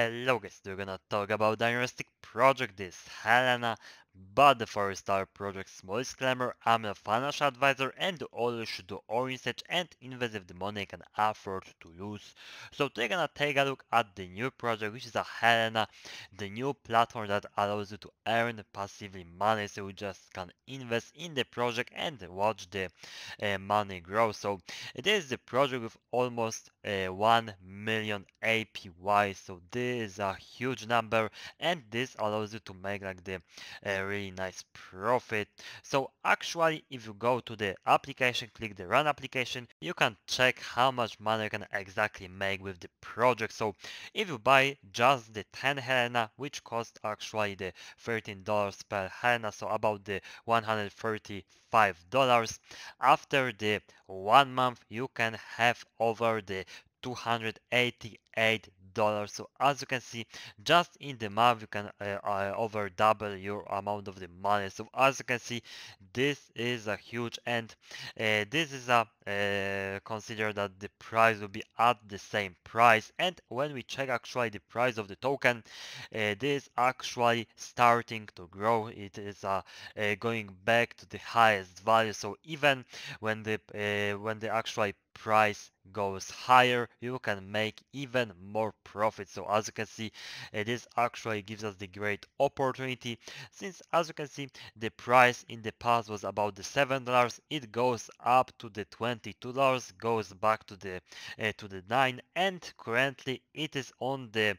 Hello guys, we're gonna talk about the project this Helena but the first our project small disclaimer, I'm a financial advisor and always should do all research and invest if the money can afford to lose. So today gonna take a look at the new project which is a Helena, the new platform that allows you to earn passively money so you just can invest in the project and watch the uh, money grow. So it is the project with almost uh, 1 million APY so this is a huge number and this allows you to make like the uh, really nice profit. So actually, if you go to the application, click the run application, you can check how much money you can exactly make with the project. So if you buy just the 10 Helena, which cost actually the $13 per Helena, so about the $135. After the one month, you can have over the 288 dollars. So as you can see just in the month you can uh, uh, over double your amount of the money. So as you can see this is a huge and uh, this is a uh, consider that the price will be at the same price. And when we check actually the price of the token uh, this actually starting to grow. It is going back to the highest value. So even when the when the actually price goes higher you can make even more profit. So as you can see this actually gives us the great opportunity. Since as you can see the price in the past was about the seven dollars it goes up to the 22 dollars goes back to the uh, to the nine and currently it is on the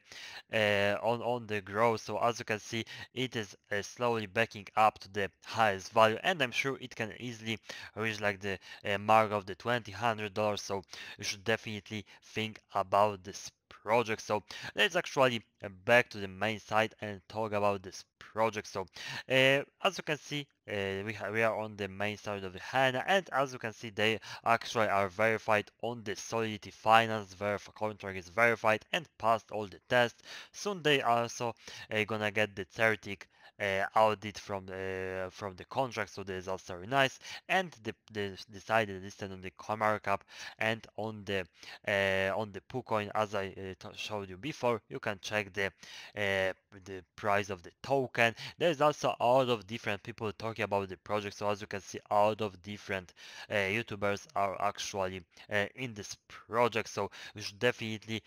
uh, on on the growth. So as you can see it is uh, slowly backing up to the highest value and i'm sure it can easily reach like the mark of the 20 hundred dollars so you should definitely think about this project. So let's actually uh, back to the main site and talk about this project. So uh, as you can see, uh, we, we are on the main side of the HANA and as you can see they actually are verified on the Solidity Finance verify contract is verified and passed all the tests. Soon they also uh, gonna get the CertiK uh, audit from the from the contract so the results are nice and the, the decided listed on the CoinMarketCap and on the uh, on the PooCoin as I uh, showed you before. You can check the uh, the price of the token. There's also a lot of different people talking about the project so as you can see a lot of different uh, youtubers are actually uh, in this project so you should definitely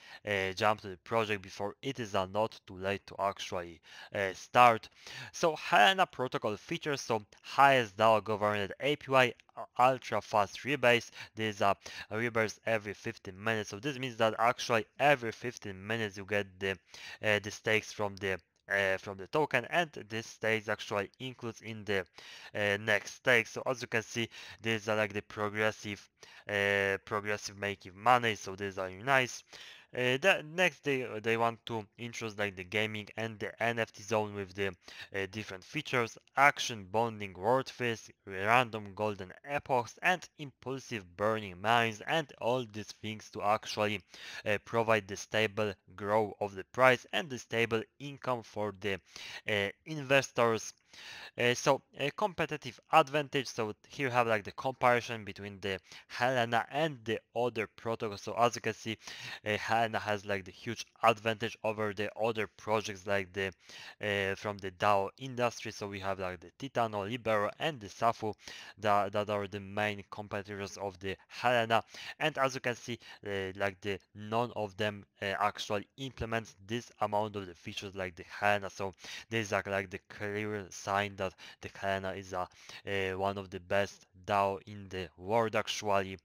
jump to the project before it is not too late to actually start so Helena protocol features some highest DAO governed API ultra fast rebase. There's a rebase every 15 minutes. So this means that actually every 15 minutes you get the uh, the stakes from the uh, from the token and this stakes actually includes in the uh, next stake so as you can see these are like the progressive uh, progressive making money so these are nice uh, the next they uh, they want to introduce like the gaming and the NFT zone with the uh, different features, action bonding world fees, random golden epochs, and impulsive burning mines, and all these things to actually uh, provide the stable growth of the price and the stable income for the uh, investors. Uh, so a competitive advantage. So here you have like the comparison between the Helena and the other protocols. So as you can see, uh, Helena has like the huge advantage over the other projects like the uh, from the DAO industry. So we have like the Titano, Libero, and the Safu that, that are the main competitors of the Helena. And as you can see, uh, like the none of them uh, actually implements this amount of the features like the Helena. So these are like the clear sign that the Helena is a, uh, one of the best DAO in the world actually.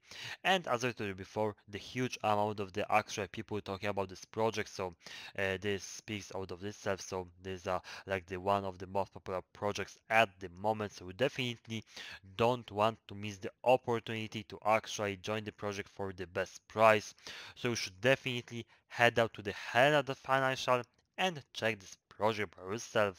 And as I told you before, the huge amount of the actual people talking about this project, so uh, this speaks out of itself. So this is uh, like the one of the most popular projects at the moment. So we definitely don't want to miss the opportunity to actually join the project for the best price. So you should definitely head out to the Helena Financial and check this project by yourself.